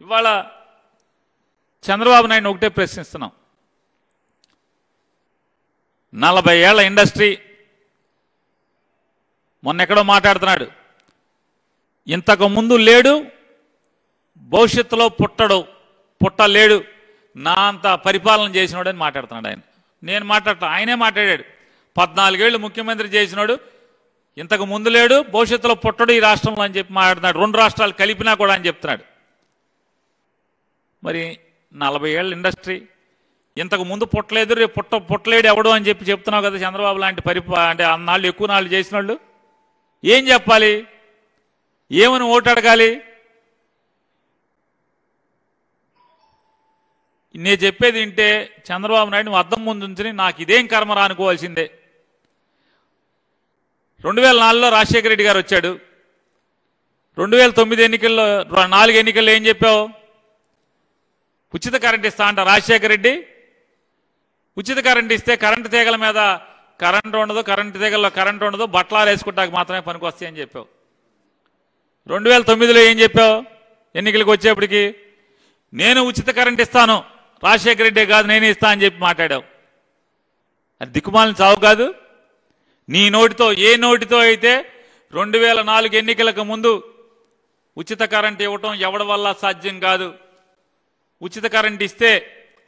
ఇవాళ చంద్రబాబు నాయుడు ఒకటే ప్రశ్నిస్తున్నాం. నలభై ఏళ్ళ ఇండస్ట్రీ మొన్న ఎక్కడో మాట్లాడుతున్నాడు. ఇంతకు ముందు లేడు భవిష్యత్తులో పుట్టడు పుట్టలేడు నా అంత పరిపాలన చేసినాడని మాట్లాడుతున్నాడు ఆయన. నేను మాట్లాడతా ఆయనే మాట్లాడాడు. పద్నాలుగేళ్ళు ముఖ్యమంత్రి చేసినాడు ఇంతకు ముందు లేడు భవిష్యత్తులో పుట్టడు ఈ రాష్ట్రంలో అని చెప్పి మాట్లాడుతున్నాడు. రెండు రాష్ట్రాలు కలిపినా కూడా అని చెప్తున్నాడు. మరి నలభై ఏళ్ళ ఇండస్ట్రీ. ఇంతకు ముందు పుట్టలేదు రేపు పుట్ట పుట్టలేడు ఎవడు అని చెప్పి చెప్తున్నావు కదా చంద్రబాబు లాంటి పరిప అంటే అన్నాళ్ళు ఎక్కువ నాళ్ళు చేసిన వాళ్ళు ఏం చెప్పాలి? ఏమని ఓటు అడగాలి? నేను చెప్పేది వింటే చంద్రబాబు నాయుడు నువ్వు అద్దం ముందు ఉంచుని నాకు ఇదేం కర్మ రానుకోవాల్సిందే రెండు వేల నాలుగులో రాజశేఖర రెడ్డి గారు వచ్చాడు. రెండు వేల తొమ్మిది ఎన్నికల్లో నాలుగు ఎన్నికల్లో ఏం చెప్పావు? ఉచిత కరెంట్ ఇస్తా అంట రాజశేఖర రెడ్డి. ఉచిత కరెంట్ ఇస్తే కరెంటు తీగల మీద కరెంట్ ఉండదు కరెంటు తీగల్లో కరెంట్ ఉండదు బట్టలాలు వేసుకుంటాక మాత్రమే పనికి వస్తాయని చెప్పావు. రెండు వేల తొమ్మిదిలో ఏం చెప్పావు? ఎన్నికలకు వచ్చేప్పటికి? నేను ఉచిత కరెంట్ ఇస్తాను రాజశేఖర రెడ్డి కాదు నేనే ఇస్తా అని చెప్పి మాట్లాడావు. అది దిక్కుమాలిన చావు కాదు. నీ నోటితో ఏ నోటితో అయితే రెండు వేల నాలుగు ఎన్నికలకు ముందు ఉచిత కరెంట్ ఇవ్వటం ఎవడి వల్ల సాధ్యం కాదు? ఉచిత కరెంట్ ఇస్తే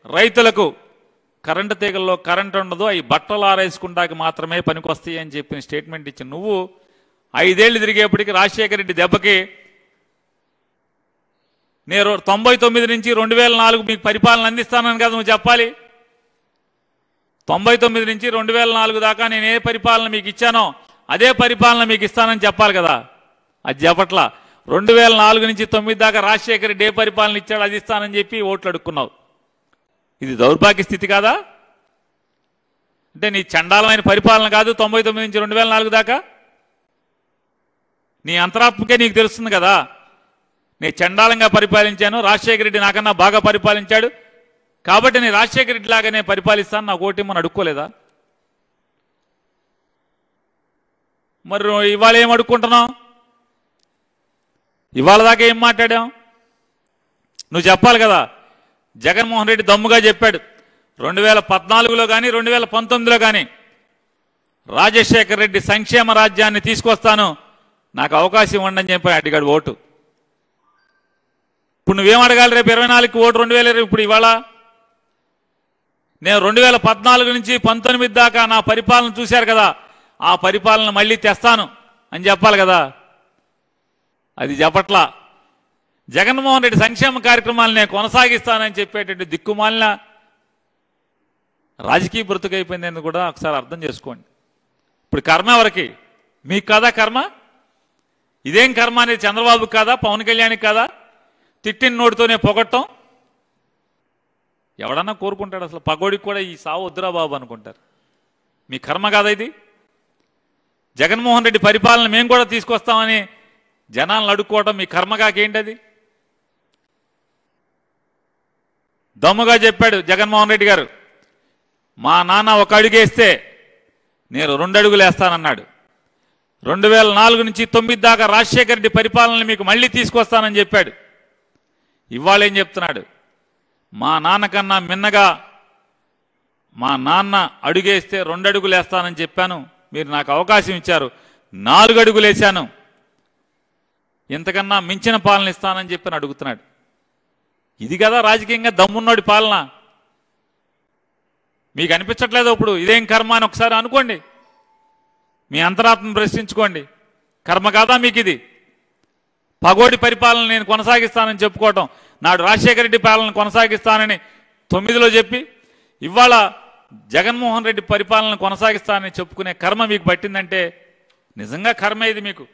రైతులకు కరెంటు తీగల్లో కరెంట్ ఉండదు అవి బట్టలు ఆరేసుకుంటాకి మాత్రమే పనికొస్తాయి అని చెప్పిన స్టేట్మెంట్ ఇచ్చి నువ్వు ఐదేళ్ళు తిరిగేప్పటికి రాజశేఖర రెడ్డి దెబ్బకి నేను తొంభై తొమ్మిది నుంచి రెండు వేల నాలుగు మీకు పరిపాలన అందిస్తానని కదా నువ్వు చెప్పాలి? తొంభై తొమ్మిది నుంచి రెండు వేల నాలుగు దాకా నేను ఏ పరిపాలన మీకు ఇచ్చానో అదే పరిపాలన మీకు ఇస్తానని చెప్పాలి కదా? అది చెప్పట్లా. రెండు వేల నాలుగు నుంచి తొమ్మిది దాకా రాజశేఖర్ రెడ్డి ఏ పరిపాలన ఇచ్చాడు అది ఇస్తానని చెప్పి ఓట్లు అడుక్కున్నావు. ఇది దౌర్భాగ్య స్థితి కాదా? అంటే నీ చండాలమైన పరిపాలన కాదు తొంభై తొమ్మిది నుంచి రెండు వేల నాలుగు దాకా? నీ అంతరాత్మకే నీకు తెలుస్తుంది కదా. నేను చండాలంగా పరిపాలించాను రాజశేఖర రెడ్డి నాకన్నా బాగా పరిపాలించాడు. కాబట్టి నేను రాజశేఖర రెడ్డి లాగానే పరిపాలిస్తాను నాకు ఓటిమ్మని అడుక్కోలేదా? మరి ఇవాళ ఏం అడుక్కుంటున్నావు? ఇవాళ దాకా ఏం మాట్లాడాం? నువ్వు చెప్పాలి కదా. జగన్మోహన్ రెడ్డి దమ్ముగా చెప్పాడు. రెండు వేల పద్నాలుగులో కానీ రెండు వేల పంతొమ్మిదిలో కానీ రాజశేఖర రెడ్డి సంక్షేమ రాజ్యాన్ని తీసుకొస్తాను. నాకు అవకాశం ఉండని చెప్పి అడిగాడు ఓటు. ఇప్పుడు నువ్వేం అడగాలి రేపు ఇరవై నాలుగుకి ఓటు రెండు వేల ఇప్పుడు ఇవాళ? నేను రెండు వేల పద్నాలుగు నుంచి పంతొమ్మిది దాకా నా పరిపాలన చూశారు కదా. ఆ పరిపాలన మళ్ళీ తెస్తాను అని చెప్పాలి కదా. అది చెప్పట్లా. జగన్మోహన్ రెడ్డి సంక్షేమ కార్యక్రమాలు నేను కొనసాగిస్తానని చెప్పేటట్టు దిక్కుమాలిన రాజకీయ బ్రతుకైపోయిందని కూడా ఒకసారి అర్థం చేసుకోండి. ఇప్పుడు కర్మ ఎవరికి? మీకు కాదా కర్మ? ఇదేం కర్మ అనేది చంద్రబాబుకి కాదా? పవన్ కళ్యాణ్కి కాదా? తిట్టిన నోటితోనే పొగట్టం? ఎవడన్నా కోరుకుంటాడు అసలు? పగోడికి కూడా ఈ సావు వద్దురా బాబు అనుకుంటారు. మీ కర్మ కాదా ఇది? జగన్మోహన్ రెడ్డి పరిపాలన మేము కూడా తీసుకొస్తామని జనాలను అడుక్కోవడం మీ కర్మగాకేంటది దమ్ముగా చెప్పాడు జగన్మోహన్ రెడ్డి గారు. మా నాన్న ఒక అడుగేస్తే నేను రెండు అడుగులు వేస్తానన్నాడు. రెండు వేల నాలుగు నుంచి తొమ్మిది దాకా రాజశేఖర రెడ్డి పరిపాలన మీకు మళ్ళీ తీసుకొస్తానని చెప్పాడు. ఇవాళ ఏం చెప్తున్నాడు? మా నాన్నకన్నా మిన్నగా మా నాన్న అడుగేస్తే రెండు అడుగులు వేస్తానని చెప్పాను. మీరు నాకు అవకాశం ఇచ్చారు. నాలుగు అడుగులు వేశాను. ఇంతకన్నా మించిన పాలన ఇస్తానని చెప్పి అడుగుతున్నాడు. ఇది కదా రాజకీయంగా దమ్మున్నోడి పాలన. మీకు అనిపించట్లేదు ఇప్పుడు ఇదేం కర్మ అని ఒకసారి అనుకోండి. మీ అంతరాత్మ ప్రశ్నించుకోండి. కర్మ కాదా మీకు ఇది పగోడి పరిపాలన నేను కొనసాగిస్తానని చెప్పుకోవటం నాడు రాజశేఖర రెడ్డి పాలన కొనసాగిస్తానని తొమ్మిదిలో చెప్పి ఇవాళ జగన్మోహన్ రెడ్డి పరిపాలన కొనసాగిస్తానని చెప్పుకునే కర్మ మీకు పట్టిందంటే నిజంగా కర్మ ఇది మీకు.